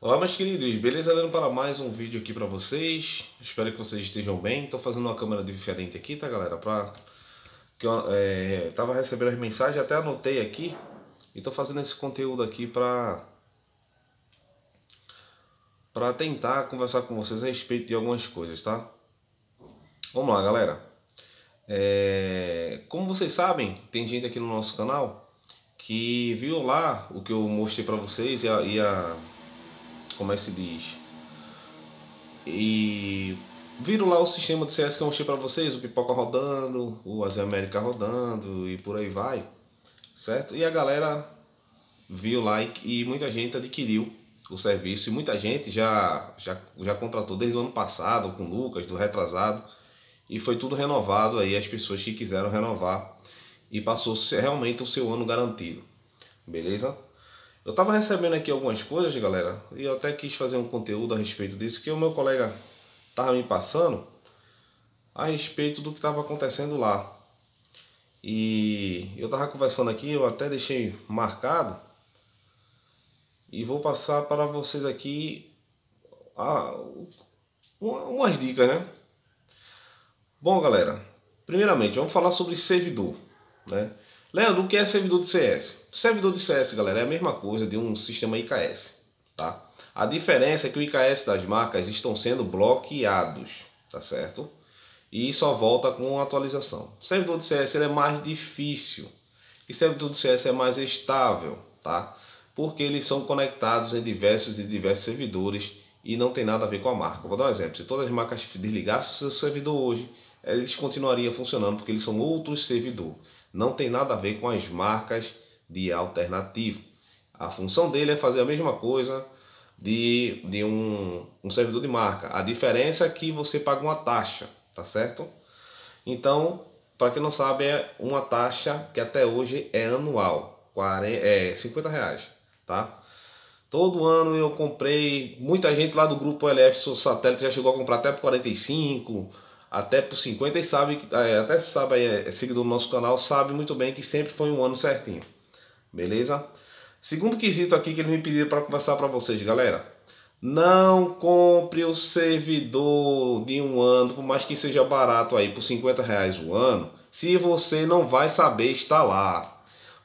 Olá meus queridos, beleza? Olhando para mais um vídeo aqui para vocês. Espero que vocês estejam bem. Estou fazendo uma câmera diferente aqui, tá galera? Pra... Que eu é, tava recebendo as mensagens, até anotei aqui. E estou fazendo esse conteúdo aqui para para tentar conversar com vocês a respeito de algumas coisas, tá? Vamos lá, galera. É... Como vocês sabem, tem gente aqui no nosso canal que viu lá o que eu mostrei para vocês e a, e a como é que se diz? E viram lá o sistema de CS que eu mostrei para vocês, o Pipoca rodando, o Asia América rodando e por aí vai, certo? E a galera viu lá e, e muita gente adquiriu o serviço e muita gente já, já, já contratou desde o ano passado com o Lucas, do retrasado, e foi tudo renovado aí, as pessoas que quiseram renovar e passou realmente o seu ano garantido, beleza? Eu estava recebendo aqui algumas coisas, galera, e eu até quis fazer um conteúdo a respeito disso, que o meu colega estava me passando a respeito do que estava acontecendo lá. E eu estava conversando aqui, eu até deixei marcado, e vou passar para vocês aqui ah, umas dicas, né? Bom, galera, primeiramente, vamos falar sobre servidor, né? Leandro, o que é servidor de CS? Servidor de CS, galera, é a mesma coisa de um sistema IKS, tá? A diferença é que o IKS das marcas estão sendo bloqueados, tá certo? E só volta com atualização. Servidor de CS é mais difícil e servidor de CS é mais estável, tá? Porque eles são conectados em diversos e diversos servidores e não tem nada a ver com a marca. Vou dar um exemplo. Se todas as marcas desligassem o seu servidor hoje, eles continuariam funcionando porque eles são outros servidores não tem nada a ver com as marcas de alternativo. A função dele é fazer a mesma coisa de, de um, um servidor de marca. A diferença é que você paga uma taxa, tá certo? Então, para quem não sabe, é uma taxa que até hoje é anual, 40, é 50 reais, tá? Todo ano eu comprei, muita gente lá do grupo LF Satélite já chegou a comprar até por 45, até por 50 e sabe, é, até sabe aí, é seguidor do nosso canal, sabe muito bem que sempre foi um ano certinho. Beleza? Segundo quesito aqui que eles me pediram para conversar para vocês, galera. Não compre o servidor de um ano, por mais que seja barato aí, por 50 reais o ano, se você não vai saber instalar.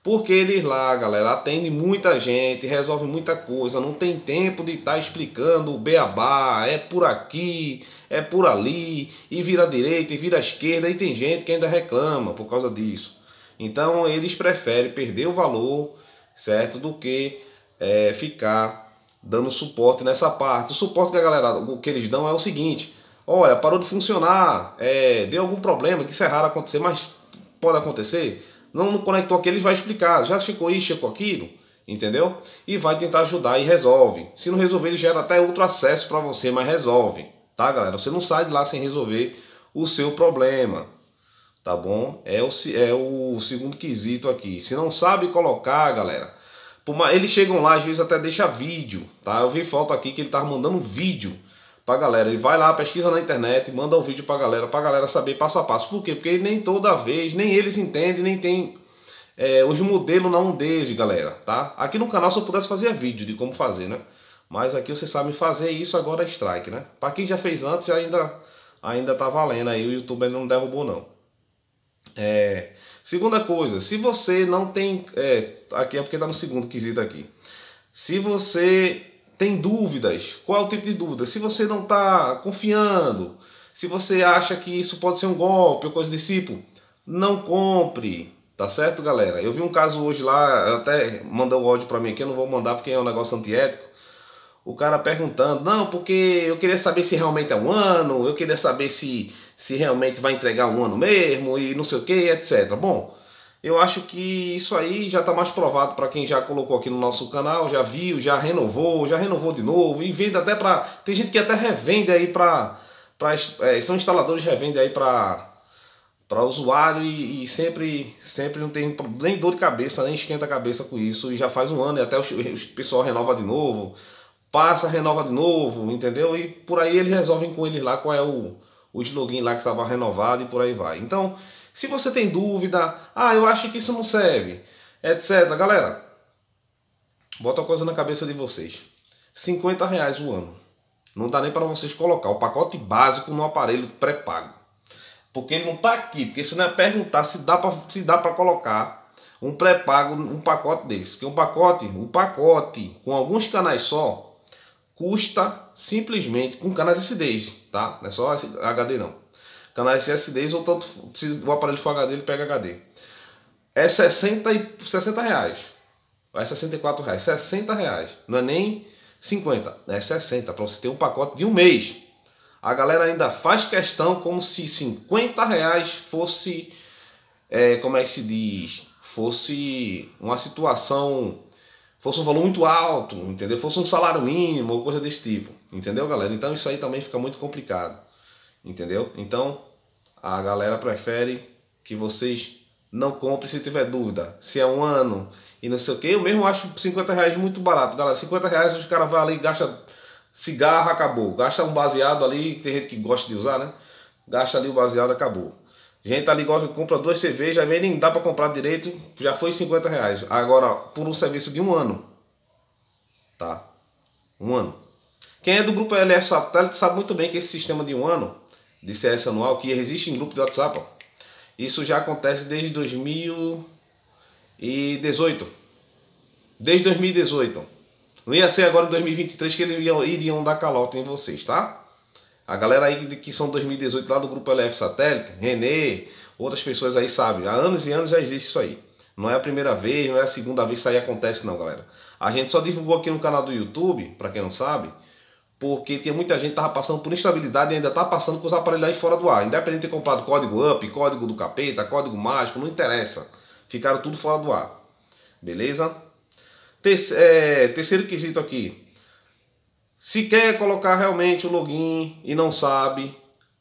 Porque eles lá, galera, atendem muita gente, resolvem muita coisa, não tem tempo de estar tá explicando o beabá, é por aqui, é por ali, e vira direita e vira esquerda, e tem gente que ainda reclama por causa disso. Então eles preferem perder o valor, certo, do que é, ficar dando suporte nessa parte. O suporte que a galera, o que eles dão é o seguinte: olha, parou de funcionar, é, deu algum problema, que isso é raro acontecer, mas pode acontecer não, não conectou aqui, ele vai explicar. Já checou isso, checou aquilo, entendeu? E vai tentar ajudar e resolve. Se não resolver, ele gera até outro acesso para você, mas resolve, tá, galera? Você não sai de lá sem resolver o seu problema, tá bom? É o, é o segundo quesito aqui. Se não sabe colocar, galera, eles chegam lá, às vezes até deixa vídeo, tá? Eu vi foto aqui que ele tava mandando vídeo pra galera. Ele vai lá, pesquisa na internet, manda o um vídeo pra galera, pra galera saber passo a passo. Por quê? Porque nem toda vez, nem eles entendem, nem tem é, os modelos não deles, galera, tá? Aqui no canal se eu pudesse fazer vídeo de como fazer, né? Mas aqui você sabe fazer isso agora é strike, né? Pra quem já fez antes, ainda, ainda tá valendo aí, o YouTube não derrubou não. É, segunda coisa, se você não tem, é, aqui é porque tá no segundo quesito aqui. Se você tem dúvidas, qual é o tipo de dúvida? Se você não está confiando, se você acha que isso pode ser um golpe ou coisa desse tipo, não compre, tá certo, galera? Eu vi um caso hoje lá, até mandou o áudio para mim aqui, eu não vou mandar porque é um negócio antiético. O cara perguntando, não, porque eu queria saber se realmente é um ano, eu queria saber se, se realmente vai entregar um ano mesmo e não sei o que, etc. Bom, eu acho que isso aí já está mais provado para quem já colocou aqui no nosso canal, já viu, já renovou, já renovou de novo e vende até para. Tem gente que até revende aí para. É, são instaladores revende aí para para usuário e, e, sempre sempre não tem nem dor de cabeça, nem esquenta a cabeça com isso e já faz um ano e até o, o pessoal renova de novo, passa, renova de novo, entendeu? E por aí eles resolvem com eles lá qual é o, o slogan lá que estava renovado e por aí vai. Então, se você tem dúvida, ah, eu acho que isso não serve, etc. Galera, bota a coisa na cabeça de vocês. 50 reais o ano. Não dá nem para vocês colocar o pacote básico no aparelho pré-pago. Porque ele não está aqui. Porque você não é perguntar se dá para se colocar um pré-pago, um pacote desse. Porque um pacote, um pacote com alguns canais só custa simplesmente com canais SD, tá? Não é só HD não. Canais SD ou tanto se o aparelho for HD, ele pega HD. É 60 e 60 reais. É 64 reais, 60 reais. Não é nem 50, é 60 para você ter um pacote de um mês. A galera ainda faz questão como se 50 reais fosse, é, como é que se diz, fosse uma situação, fosse um valor muito alto, entendeu? Fosse um salário mínimo ou coisa desse tipo, entendeu, galera? Então isso aí também fica muito complicado, entendeu? Então a galera prefere que vocês não comprem se tiver dúvida. Se é um ano e não sei o que, eu mesmo acho 50 reais muito barato, galera. 50 reais os caras vão ali gasta cigarro, acabou. Gasta um baseado ali, tem gente que gosta de usar, né? Gasta ali o baseado, acabou. Gente ali gosta que compra duas cervejas, vem nem dá para comprar direito, já foi 50 reais. Agora, por um serviço de um ano. Tá? Um ano. Quem é do grupo LF Satélite sabe muito bem que esse sistema de um ano, de CS anual, que existe em grupo de WhatsApp, ó, isso já acontece desde 2018. Desde 2018. Não ia ser agora em 2023 que eles iriam, iriam dar calota em vocês, tá? A galera aí que são 2018 lá do grupo LF Satélite, Renê, outras pessoas aí sabem. Há anos e anos já existe isso aí. Não é a primeira vez, não é a segunda vez que isso aí acontece não, galera. A gente só divulgou aqui no canal do YouTube, para quem não sabe, porque tinha muita gente que tava passando por instabilidade e ainda tá passando com os aparelhos aí fora do ar. Independente de ter comprado código UP, código do capeta, código mágico, não interessa. Ficaram tudo fora do ar. Beleza? É, terceiro quesito aqui. Se quer colocar realmente o login e não sabe,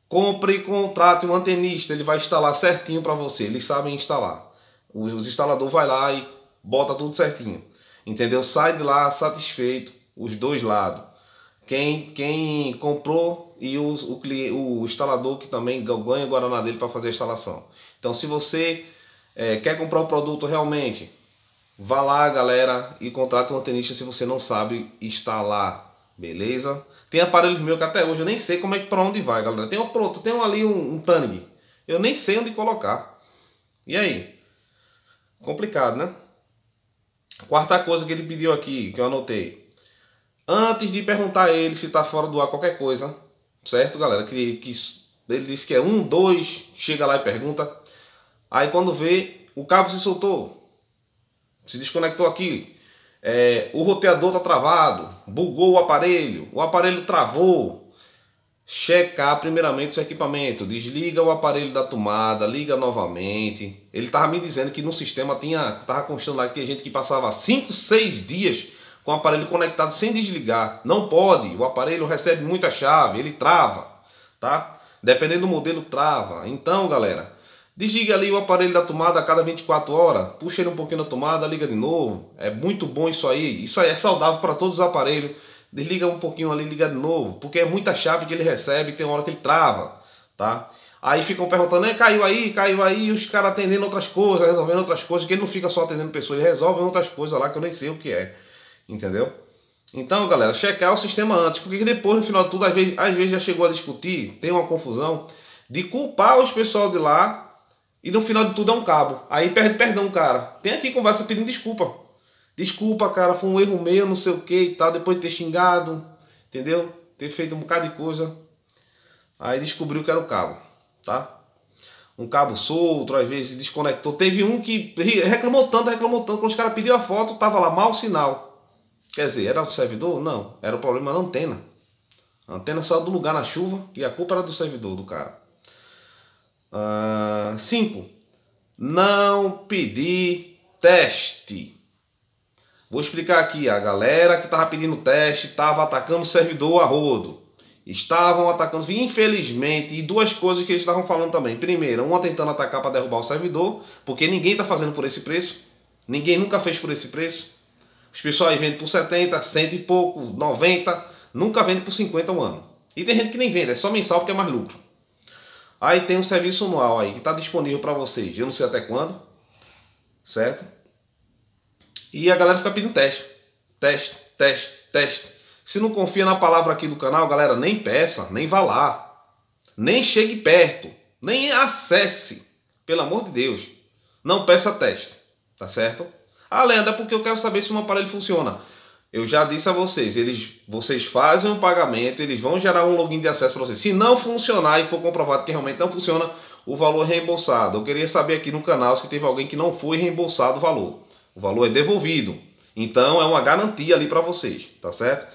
compre e contrate um antenista, ele vai instalar certinho para você, eles sabem instalar. O instalador vai lá e bota tudo certinho. Entendeu? Sai de lá satisfeito, os dois lados. Quem, quem comprou e o, o, o instalador que também ganha o Guaraná dele para fazer a instalação. Então, se você é, quer comprar o produto realmente, vá lá, galera, e contrate um antenista se você não sabe instalar Beleza? Tem aparelhos meus que até hoje eu nem sei como é que para onde vai, galera. Tem um pronto, tem um, ali um, um. Eu nem sei onde colocar. E aí? Complicado, né? Quarta coisa que ele pediu aqui, que eu anotei. Antes de perguntar a ele se está fora do ar qualquer coisa, certo, galera? Que, que ele disse que é um, dois, chega lá e pergunta. Aí quando vê, o cabo se soltou, se desconectou aqui. É, o roteador está travado, bugou o aparelho, o aparelho travou. Checar primeiramente o seu equipamento, desliga o aparelho da tomada, liga novamente. Ele estava me dizendo que no sistema tinha, estava constando lá que tinha gente que passava 5, 6 dias com o aparelho conectado sem desligar. Não pode, o aparelho recebe muita chave, ele trava, tá? Dependendo do modelo, trava. Então, galera, Desliga ali o aparelho da tomada a cada 24 horas, puxa ele um pouquinho na tomada, liga de novo. É muito bom isso aí. Isso aí é saudável para todos os aparelhos. Desliga um pouquinho ali, liga de novo, porque é muita chave que ele recebe, tem uma hora que ele trava, tá? Aí ficam perguntando, é, caiu aí, caiu aí, os caras atendendo outras coisas, resolvendo outras coisas, que ele não fica só atendendo pessoas, ele resolve outras coisas lá que eu nem sei o que é. Entendeu? Então, galera, checar o sistema antes, porque depois, no final de tudo, às vezes, às vezes já chegou a discutir, tem uma confusão de culpar os pessoal de lá e no final de tudo é um cabo. Aí perde perdão, cara. Tem aqui conversa pedindo desculpa. Desculpa, cara, foi um erro meu, não sei o que e tal. Depois de ter xingado, entendeu? Ter feito um bocado de coisa. Aí descobriu que era o cabo, tá? Um cabo solto, às vezes desconectou. Teve um que reclamou tanto, reclamou tanto. Quando os caras pediram a foto, tava lá mau sinal. Quer dizer, era o servidor? Não, era o problema da antena. A antena saiu do lugar na chuva e a culpa era do servidor, do cara. 5. Uh, não pedir teste. Vou explicar aqui. A galera que estava pedindo teste estava atacando o servidor a rodo. Estavam atacando, infelizmente, e duas coisas que eles estavam falando também. Primeiro, uma tentando atacar para derrubar o servidor, porque ninguém está fazendo por esse preço. Ninguém nunca fez por esse preço. Os pessoal aí vendem por 70, 100 e pouco, 90, nunca vende por 50 um ano. E tem gente que nem vende, é só mensal porque é mais lucro. Aí tem um serviço anual aí que está disponível para vocês. Eu não sei até quando, certo? E a galera fica pedindo teste, teste, teste, teste. Se não confia na palavra aqui do canal, galera, nem peça, nem vá lá. Nem chegue perto, nem acesse. Pelo amor de Deus. Não peça teste, tá certo? Ah, Leandro, é porque eu quero saber se um aparelho funciona. Eu já disse a vocês, eles, vocês fazem um pagamento, eles vão gerar um login de acesso para vocês. Se não funcionar e for comprovado que realmente não funciona, o valor é reembolsado. Eu queria saber aqui no canal se teve alguém que não foi reembolsado o valor. O valor é devolvido. Então é uma garantia ali para vocês, tá certo?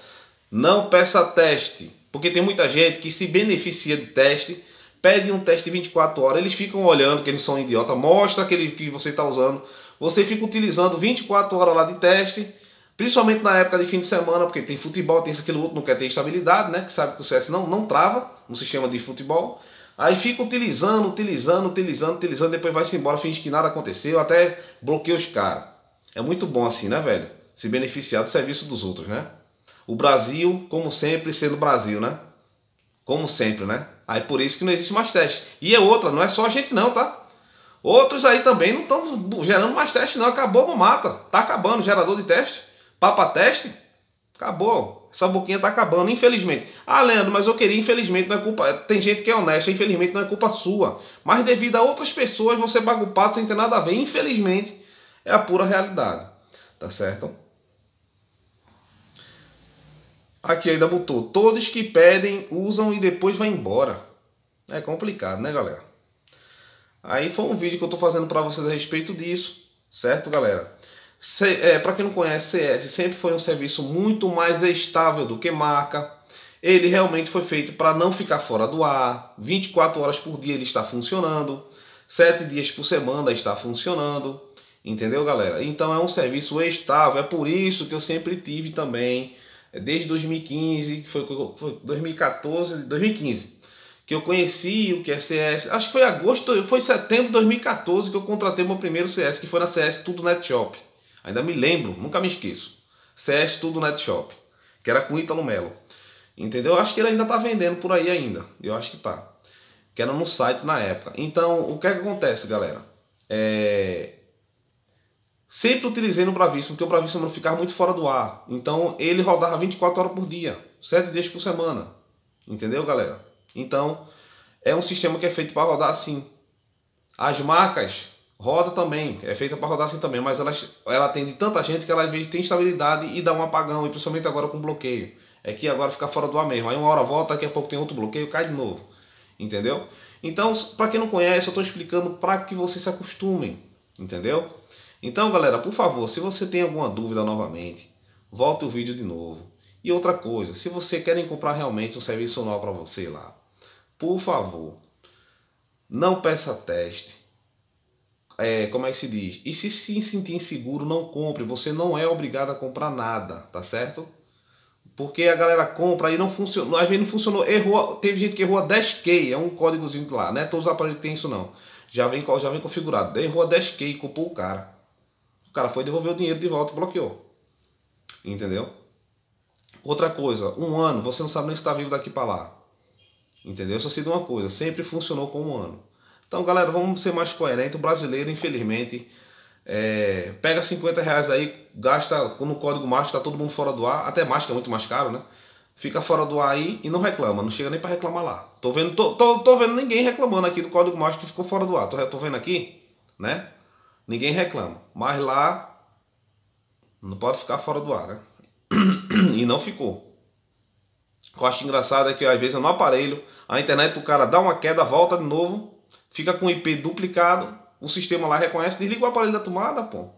Não peça teste, porque tem muita gente que se beneficia de teste, pede um teste 24 horas, eles ficam olhando que eles são idiota, mostra aquele que você está usando, você fica utilizando 24 horas lá de teste Principalmente na época de fim de semana, porque tem futebol, tem isso, aquilo outro, não quer ter estabilidade, né? Que sabe que o CS não, não trava no sistema de futebol. Aí fica utilizando, utilizando, utilizando, utilizando, depois vai-se embora, finge que nada aconteceu, até bloqueia os caras. É muito bom assim, né, velho? Se beneficiar do serviço dos outros, né? O Brasil, como sempre, sendo Brasil, né? Como sempre, né? Aí por isso que não existe mais teste. E é outra, não é só a gente não, tá? Outros aí também não estão gerando mais teste não. Acabou, mata. Tá acabando o gerador de teste. Papa teste? Acabou. Essa boquinha tá acabando, infelizmente. Ah, Leandro, mas eu queria, infelizmente, não é culpa. Tem gente que é honesta, infelizmente não é culpa sua. Mas devido a outras pessoas, você paga o pato sem ter nada a ver. Infelizmente, é a pura realidade. Tá certo? Aqui ainda botou. Todos que pedem, usam e depois vai embora. É complicado, né, galera? Aí foi um vídeo que eu tô fazendo para vocês a respeito disso. Certo, galera? É, Para quem não conhece, CS sempre foi um serviço muito mais estável do que marca. Ele realmente foi feito para não ficar fora do ar. 24 horas por dia ele está funcionando. 7 dias por semana está funcionando. Entendeu, galera? Então é um serviço estável. É por isso que eu sempre tive também, desde 2015, foi, foi 2014, 2015, que eu conheci o que é CS. Acho que foi agosto, foi setembro de 2014 que eu contratei meu primeiro CS, que foi na CS Tudo Net Shop. Ainda me lembro, nunca me esqueço. CS Tudo Net Shop, que era com Ítalo Melo. Entendeu? Eu acho que ele ainda tá vendendo por aí ainda. Eu acho que tá. Que era no site na época. Então, o que, é que acontece, galera? É... Sempre utilizei no Bravíssimo, porque o Bravíssimo não ficava muito fora do ar. Então, ele rodava 24 horas por dia, 7 dias por semana. Entendeu, galera? Então, é um sistema que é feito para rodar assim. As marcas Roda também, é feita para rodar assim também, mas ela, ela atende tanta gente que ela às vezes tem estabilidade e dá um apagão, e principalmente agora com bloqueio. É que agora fica fora do ar mesmo. Aí uma hora volta, daqui a pouco tem outro bloqueio, cai de novo. Entendeu? Então, para quem não conhece, eu estou explicando para que vocês se acostumem. Entendeu? Então, galera, por favor, se você tem alguma dúvida novamente, volte o vídeo de novo. E outra coisa, se você querem comprar realmente um serviço novo para você lá, por favor, não peça teste é, como é que se diz? E se se sentir inseguro, não compre. Você não é obrigado a comprar nada, tá certo? Porque a galera compra e não funcionou. Às vezes não funcionou. Errou. Teve gente que errou a 10K. É um códigozinho lá, né? Todos os aparelhos têm isso não. Já vem, já vem configurado. Errou a 10K e culpou o cara. O cara foi devolver o dinheiro de volta e bloqueou. Entendeu? Outra coisa, um ano, você não sabe nem se está vivo daqui para lá. Entendeu? Só sei de uma coisa, sempre funcionou com um ano. Então, galera, vamos ser mais coerentes. O brasileiro, infelizmente, é, pega 50 reais aí, gasta no código mágico, tá todo mundo fora do ar. Até mágico é muito mais caro, né? Fica fora do ar aí e não reclama, não chega nem para reclamar lá. Tô vendo, tô, tô, tô, vendo ninguém reclamando aqui do código mágico que ficou fora do ar. Tô, tô vendo aqui, né? Ninguém reclama. Mas lá não pode ficar fora do ar, né? e não ficou. O que eu acho engraçado é que às vezes no aparelho a internet do cara dá uma queda, volta de novo fica com o IP duplicado, o sistema lá reconhece, desliga o aparelho da tomada, pô.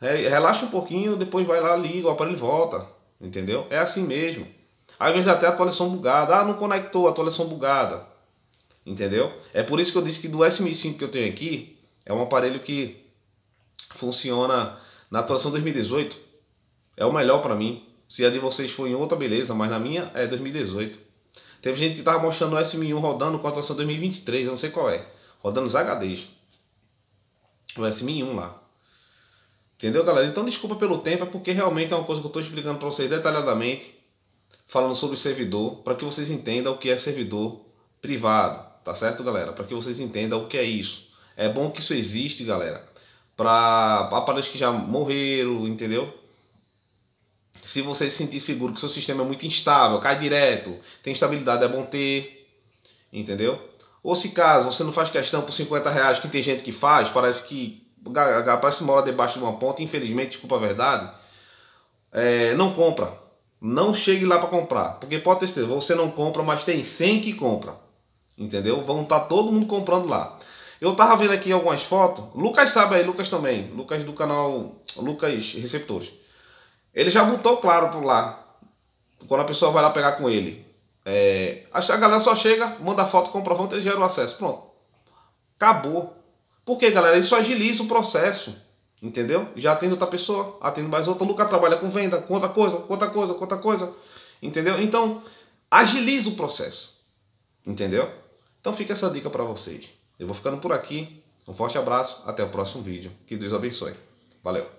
Relaxa um pouquinho, depois vai lá, liga, o aparelho volta. Entendeu? É assim mesmo. Às vezes até a atualização bugada. Ah, não conectou, a atualização bugada. Entendeu? É por isso que eu disse que do S1005 que eu tenho aqui, é um aparelho que funciona na atualização 2018. É o melhor para mim. Se a de vocês for em outra, beleza, mas na minha é 2018. Teve gente que tava mostrando o S1001 rodando com a atualização 2023, eu não sei qual é. Rodando os HDs. O S1001 lá. Entendeu, galera? Então desculpa pelo tempo, é porque realmente é uma coisa que eu estou explicando para vocês detalhadamente, falando sobre servidor, para que vocês entendam o que é servidor privado, tá certo, galera? Para que vocês entendam o que é isso. É bom que isso existe, galera, para aparelhos que já morreram, entendeu? Se você se sentir seguro que seu sistema é muito instável, cai direto, tem estabilidade, é bom ter. Entendeu? Ou se caso você não faz questão por 50 reais, que tem gente que faz, parece que parece mora debaixo de uma ponta, infelizmente, desculpa a verdade, é, não compra. Não chegue lá para comprar. Porque pode ter certeza, você não compra, mas tem 100 que compra. Entendeu? Vão estar tá todo mundo comprando lá. Eu tava vendo aqui algumas fotos. Lucas sabe aí, Lucas também. Lucas do canal Lucas Receptores. Ele já botou claro por lá. Quando a pessoa vai lá pegar com ele. É, a galera só chega, manda foto, comprovante, ele gera o acesso. Pronto. Acabou. Por quê, galera? Isso agiliza o processo. Entendeu? Já atende outra pessoa, atende mais outra. O Lucas trabalha com venda, com outra coisa, com outra coisa, com outra coisa. Entendeu? Então, agiliza o processo. Entendeu? Então fica essa dica para vocês. Eu vou ficando por aqui. Um forte abraço, até o próximo vídeo. Que Deus abençoe. Valeu!